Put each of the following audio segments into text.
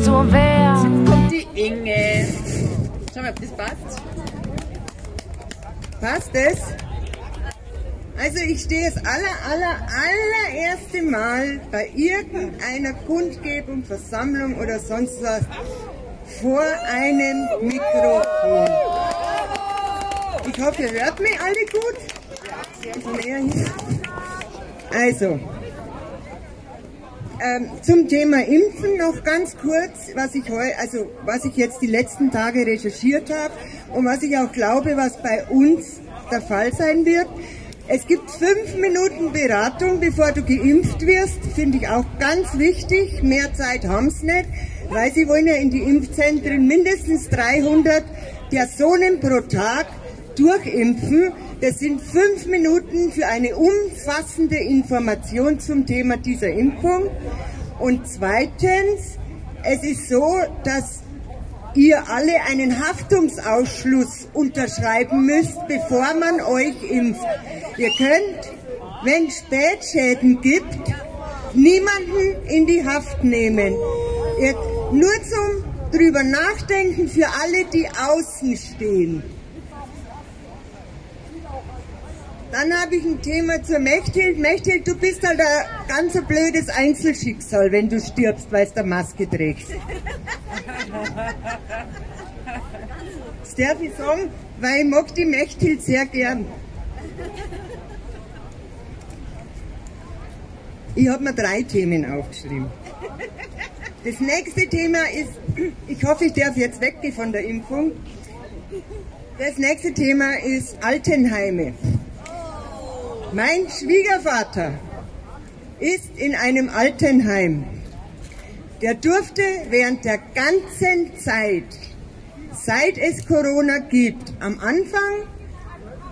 bist du. Jetzt kommt die Inge. Schau mal, ob das passt. Passt es? Also ich stehe das aller, aller, allererste Mal bei irgendeiner Kundgebung, Versammlung oder sonst was vor einem Mikrofon. Ich hoffe, ihr hört mich alle gut. Also, ähm, zum Thema Impfen noch ganz kurz, was ich, heu, also, was ich jetzt die letzten Tage recherchiert habe und was ich auch glaube, was bei uns der Fall sein wird. Es gibt fünf Minuten Beratung, bevor du geimpft wirst, finde ich auch ganz wichtig. Mehr Zeit haben sie nicht, weil sie wollen ja in die Impfzentren mindestens 300 Personen pro Tag durchimpfen. Das sind fünf Minuten für eine umfassende Information zum Thema dieser Impfung. Und zweitens, es ist so, dass ihr alle einen Haftungsausschluss unterschreiben müsst, bevor man euch impft. Ihr könnt, wenn es Spätschäden gibt, niemanden in die Haft nehmen. Ihr, nur zum drüber nachdenken für alle, die außen stehen. Dann habe ich ein Thema zur Mechthild. Mechthild, du bist halt ein ganz ein blödes Einzelschicksal, wenn du stirbst, weil du Maske trägst. Das darf ich sagen, weil ich mag die Mechthild sehr gern. Ich habe mir drei Themen aufgeschrieben. Das nächste Thema ist, ich hoffe, ich darf jetzt weggehen von der Impfung. Das nächste Thema ist Altenheime. Mein Schwiegervater ist in einem Altenheim. Der durfte während der ganzen Zeit, seit es Corona gibt, am Anfang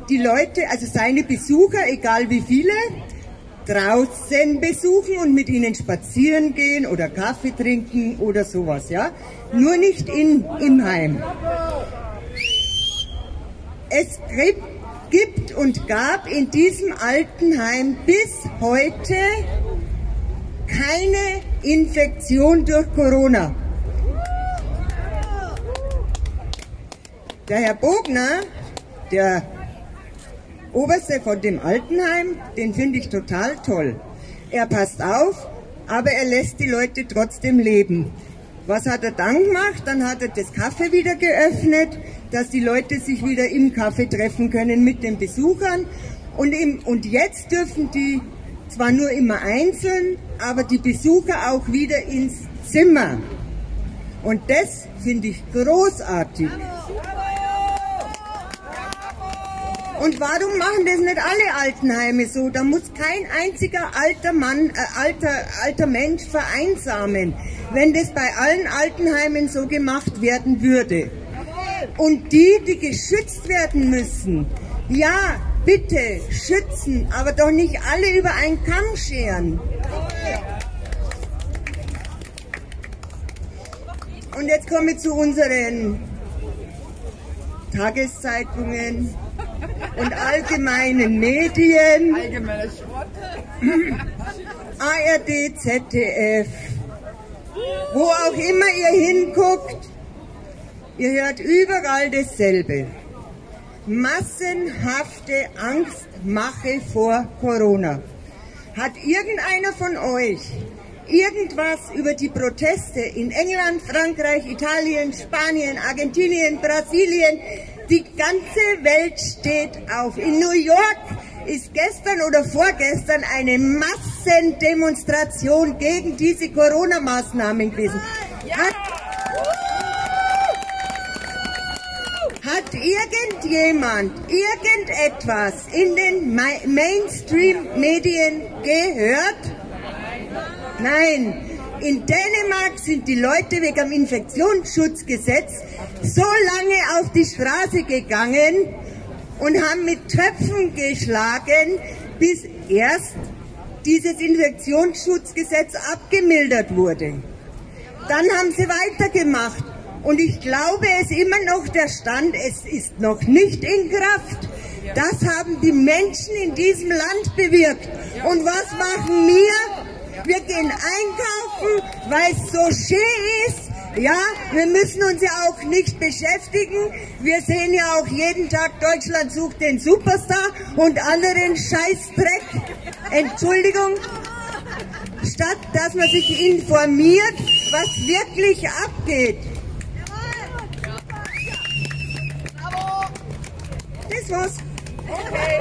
die Leute, also seine Besucher, egal wie viele, draußen besuchen und mit ihnen spazieren gehen oder Kaffee trinken oder sowas, ja. Nur nicht in, im Heim. Es gibt gibt und gab in diesem Altenheim bis heute keine Infektion durch Corona. Der Herr Bogner, der Oberste von dem Altenheim, den finde ich total toll. Er passt auf, aber er lässt die Leute trotzdem leben. Was hat er dann gemacht? Dann hat er das Kaffee wieder geöffnet, dass die Leute sich wieder im Kaffee treffen können mit den Besuchern. Und, im, und jetzt dürfen die zwar nur immer einzeln, aber die Besucher auch wieder ins Zimmer. Und das finde ich großartig. Und warum machen das nicht alle Altenheime so? Da muss kein einziger alter Mann, äh, alter, alter Mensch vereinsamen, wenn das bei allen Altenheimen so gemacht werden würde. Und die, die geschützt werden müssen, ja, bitte schützen, aber doch nicht alle über einen Kamm scheren. Und jetzt komme ich zu unseren Tageszeitungen und allgemeinen Medien. Allgemeiner Schrott. ARD, ZDF, wo auch immer ihr hinguckt, ihr hört überall dasselbe. Massenhafte Angstmache vor Corona. Hat irgendeiner von euch irgendwas über die Proteste in England, Frankreich, Italien, Spanien, Argentinien, Brasilien, die ganze Welt steht auf. In New York ist gestern oder vorgestern eine Massendemonstration gegen diese Corona-Maßnahmen gewesen. Hat, hat irgendjemand irgendetwas in den Mainstream-Medien gehört? Nein. In Dänemark sind die Leute wegen dem Infektionsschutzgesetz so lange auf die Straße gegangen und haben mit Töpfen geschlagen, bis erst dieses Infektionsschutzgesetz abgemildert wurde. Dann haben sie weitergemacht und ich glaube, es ist immer noch der Stand, es ist noch nicht in Kraft. Das haben die Menschen in diesem Land bewirkt. Und was machen wir? Wir gehen einkaufen, weil es so schön ist, Ja, wir müssen uns ja auch nicht beschäftigen. Wir sehen ja auch jeden Tag, Deutschland sucht den Superstar und anderen Scheißdreck. Entschuldigung. Statt dass man sich informiert, was wirklich abgeht. Das war's. Okay.